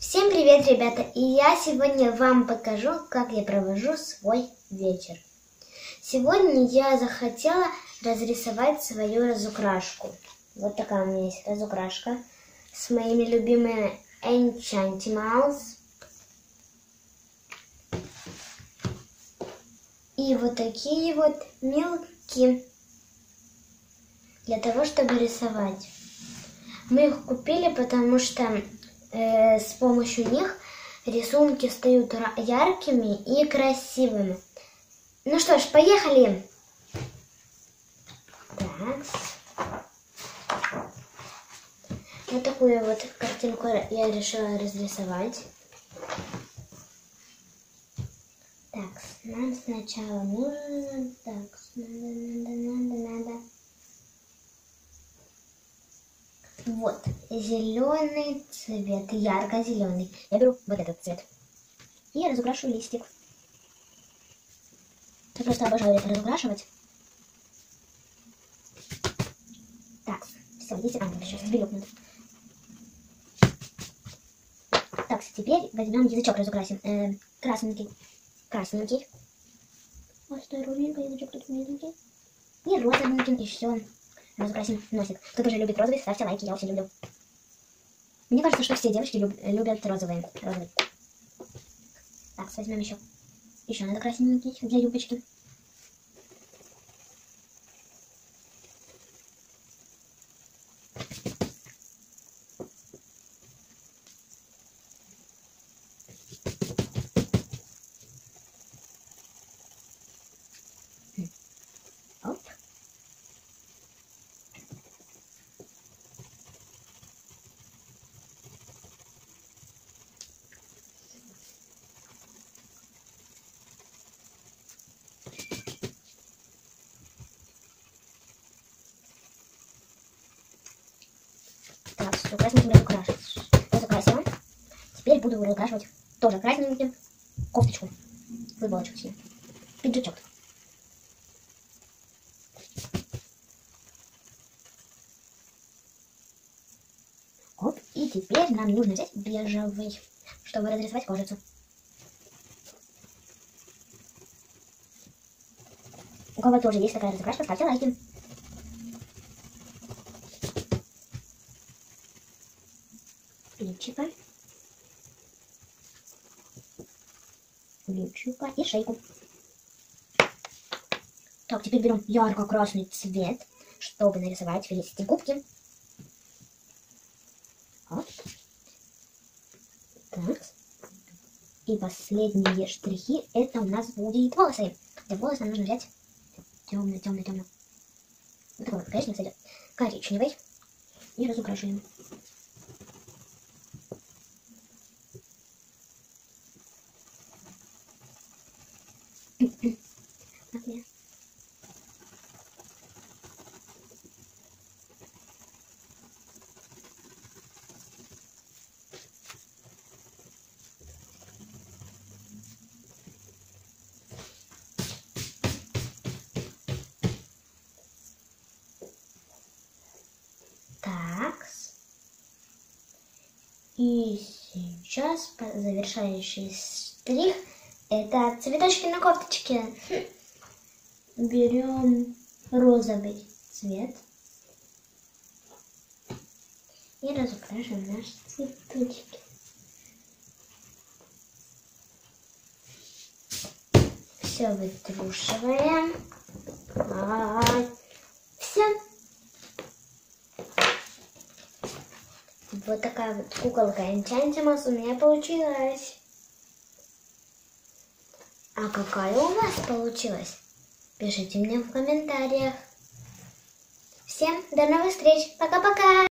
Всем привет, ребята! И я сегодня вам покажу, как я провожу свой вечер. Сегодня я захотела разрисовать свою разукрашку. Вот такая у меня есть разукрашка с моими любимыми Enchantimals. И вот такие вот мелки для того, чтобы рисовать. Мы их купили, потому что э, с помощью них рисунки стают яркими и красивыми. Ну что ж, поехали! Так. Вот такую вот картинку я решила разрисовать. Так, нам сначала нужно... Так, надо, надо, надо, надо. Вот, зеленый цвет, ярко-зеленый. Я беру вот этот цвет. И разукрашу листик. Я просто обожаю это разукрашивать. Так, все, листик, а, сейчас берег надо. Так, теперь возьмем язычок разукрасим. Э, красненький. Красненький. Осторожненько, язычок тут миленький. И розовенький еще разукрасим носик. Кто тоже любит розовый, ставьте лайки, я очень люблю. Мне кажется, что все девочки люб любят розовые. розовые. Так, возьмем еще. Еще надо красненький для юбочки. Оп. Так, все, красненьким разукрашивать. Разукрасила. Теперь буду разукрашивать тоже красненьким кофточку. Футболочку себе. Пиджачок. Оп, и теперь нам нужно взять бежевый, чтобы разрисовать кожицу. У кого тоже есть такая разукрашка, ставьте лайки. Личика. Личика и шейку. Так, теперь берем ярко-красный цвет, чтобы нарисовать листик губки. Оп. Так. И последние штрихи, это у нас будет волосы. Для волос нам нужно взять темный, темный, темный. Вот такой вот коричневый сойдет. Коричневый. И разукрашиваем. И сейчас завершающий штрих это цветочки на кофточке. Берем розовый цвет и разукрашиваем наши цветочки. Все вытрушиваем. Все. Вот такая вот куколка Enchantimals у меня получилась. А какая у вас получилась? Пишите мне в комментариях. Всем до новых встреч. Пока-пока.